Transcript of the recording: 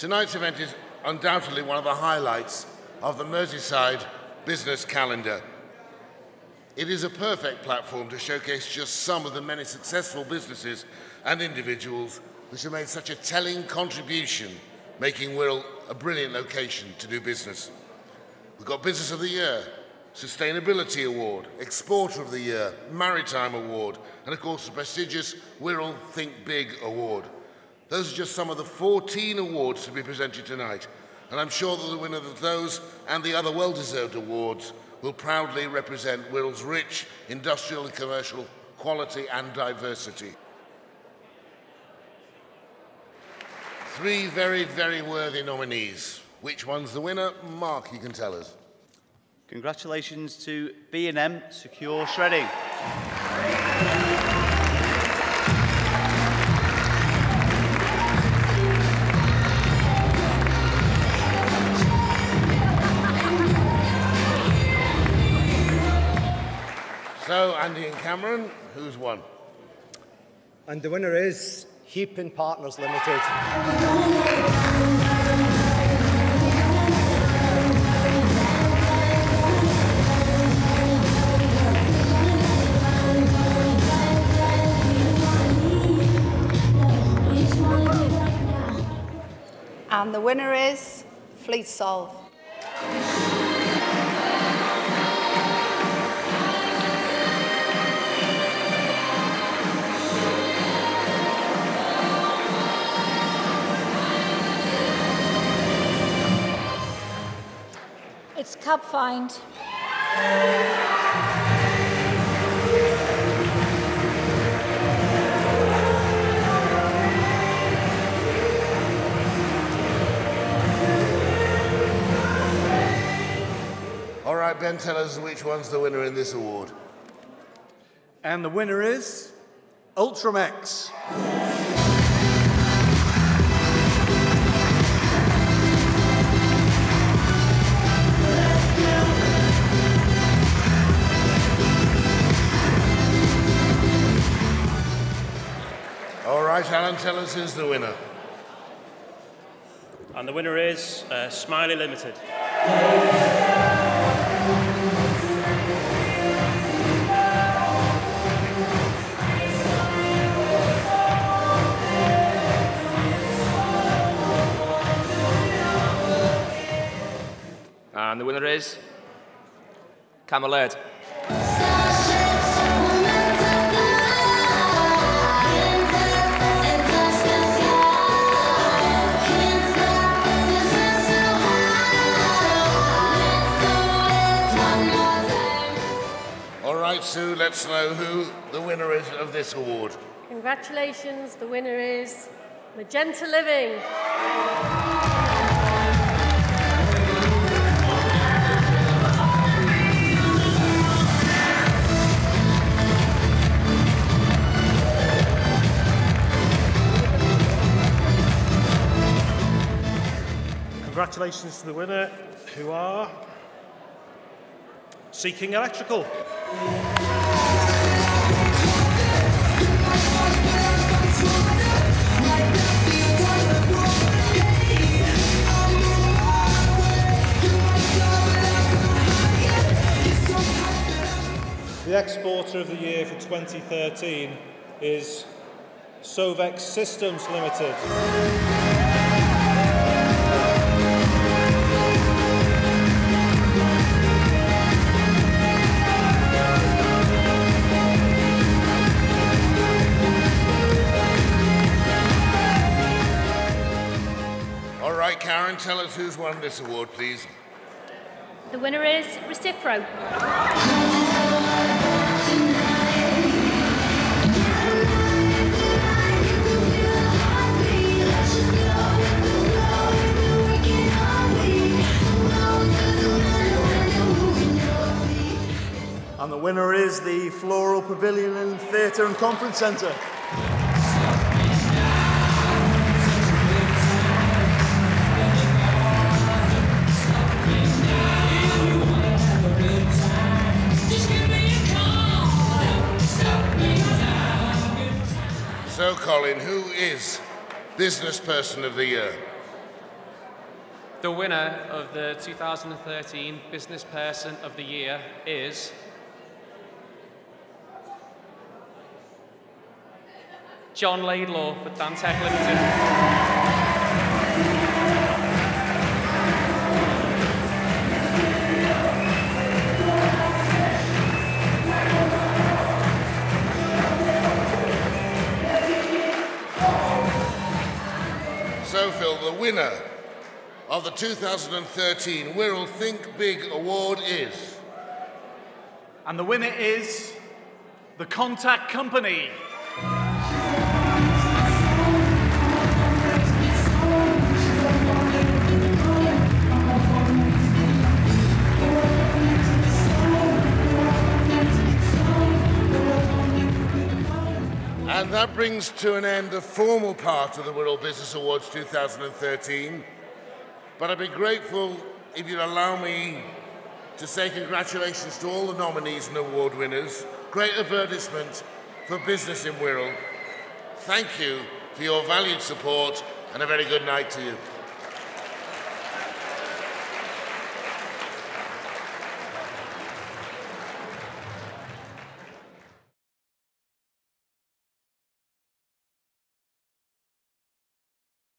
tonight's event is undoubtedly one of the highlights of the Merseyside business calendar. It is a perfect platform to showcase just some of the many successful businesses and individuals which have made such a telling contribution, making Wirral a brilliant location to do business. We've got Business of the Year, Sustainability Award, Exporter of the Year, Maritime Award, and of course the prestigious Wirral Think Big Award. Those are just some of the 14 awards to be presented tonight, and I'm sure that the winner of those and the other well-deserved awards will proudly represent Wirral's rich industrial and commercial quality and diversity. Three very, very worthy nominees. Which one's the winner? Mark, you can tell us. Congratulations to B&M Secure Shredding. So, Andy and Cameron, who's won? And the winner is Heap and Partners Limited. And the winner is Fleet Solve. It's Cub Find. All right, Ben, tell us which one's the winner in this award. And the winner is Ultramex. Alan, tell us who's the winner. And the winner is uh, Smiley Limited. And the winner is Cammell right, Sue, let's know who the winner is of this award. Congratulations, the winner is Magenta Living. Congratulations to the winner, who are Seeking Electrical. The exporter of the year for 2013 is Sovex Systems Limited. Us who's won this award, please. The winner is Recipro. And the winner is the Floral Pavilion and Theatre and Conference Centre. Colin, who is Business Person of the Year? The winner of the 2013 Business Person of the Year is John Laidlaw for Dantec Limited. Winner of the 2013 Wirral Think Big Award is. And the winner is the Contact Company. That brings to an end the formal part of the Wirral Business Awards 2013. But I'd be grateful if you'd allow me to say congratulations to all the nominees and award winners. Great advertisement for business in Wirral. Thank you for your valued support and a very good night to you.